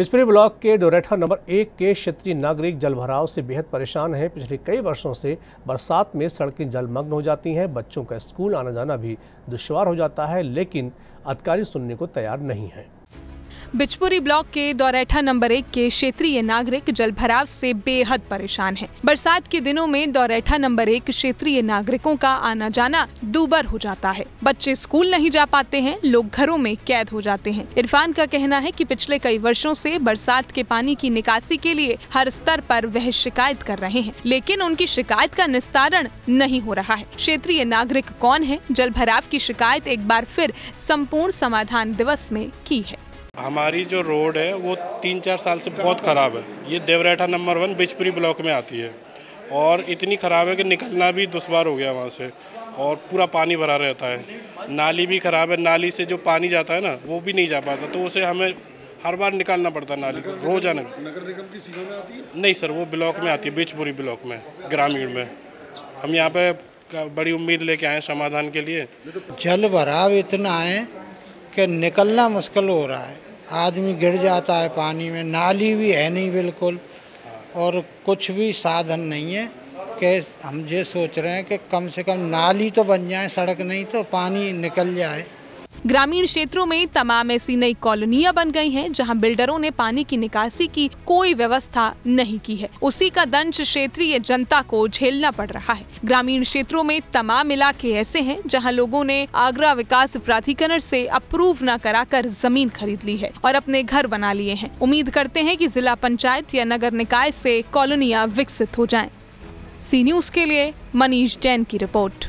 बिस्परी block के डोरेठा number एक के क्षेत्रीय नागरिक जलभराव से बेहद परेशान हैं। पिछले कई वर्षों से बरसात में सड़कें जलमग्न हो जाती हैं। बच्चों का स्कूल आना जाना भी दुश्वार हो जाता है, लेकिन अधिकारी सुनने को तैयार नहीं है। बिचपुरी ब्लॉक के दौरेठा नंबर एक के क्षेत्रीय नागरिक जल भराव से बेहद परेशान हैं। बरसात के दिनों में दौरेठा नंबर एक क्षेत्रीय नागरिकों का आना जाना दूबर हो जाता है। बच्चे स्कूल नहीं जा पाते हैं, लोग घरों में कैद हो जाते हैं। इरफान का कहना है कि पिछले कई वर्षों से बरसात के पानी की निकासी के लिए हर स्तर पर वह शिकायत कर रहे हैं, लेकिन उनकी शिकायत का निस्तारण नहीं हो रहा है। क्षेत्रीय नागरिक कौन है? जल भराव की शिकायत एक बार फिर संपूर्ण समाधान दिवस में की है। हमारी जो रोड है वो तीन चार साल से बहुत ख़राब है। ये देवराठा नंबर वन बिजपुरी ब्लॉक में आती है। और इतनी ख़राब है कि निकलना भी दुश्वार हो गया वहाँ से। और पूरा पानी भरा रहता है। नाली भी ख़राब है। नाली से जो पानी जाता है ना वो भी नहीं जा पाता। तो उसे हमें हर बार निकालना पड़ता है नाली को रोज़ाना नगर निगम की सीमा में आती है? नहीं सर वो ब्लॉक में आती है बिजपुरी ब्लॉक में ग्रामीण में। हम यहाँ पे बड़ी उम्मीद लेके आए हैं समाधान के लिए। जल भराव इतना है कि निकलना मुश्किल हो रहा है। आदमी गिर जाता है पानी में, नाली भी है नहीं बिल्कुल, और कुछ भी साधन नहीं है कि हम ये सोच रहे हैं कि कम से कम नाली तो बन जाए, सड़क नहीं तो पानी निकल जाए। ग्रामीण क्षेत्रों में तमाम ऐसी नई कॉलोनियाँ बन गई हैं, जहाँ बिल्डरों ने पानी की निकासी की कोई व्यवस्था नहीं की है। उसी का दंश क्षेत्रीय जनता को झेलना पड़ रहा है। ग्रामीण क्षेत्रों में तमाम इलाके ऐसे हैं, जहाँ लोगों ने आगरा विकास प्राधिकरण से अप्रूव न कराकर ज़मीन खरीद ली है और अपने घर बना लिए हैं। उम्मीद करते हैं कि जिला पंचायत या नगर निकाय से कॉलोनियाँ विकसित हो जाएँ। सी न्यूज़ के लिए मनीष जैन की रिपोर्ट।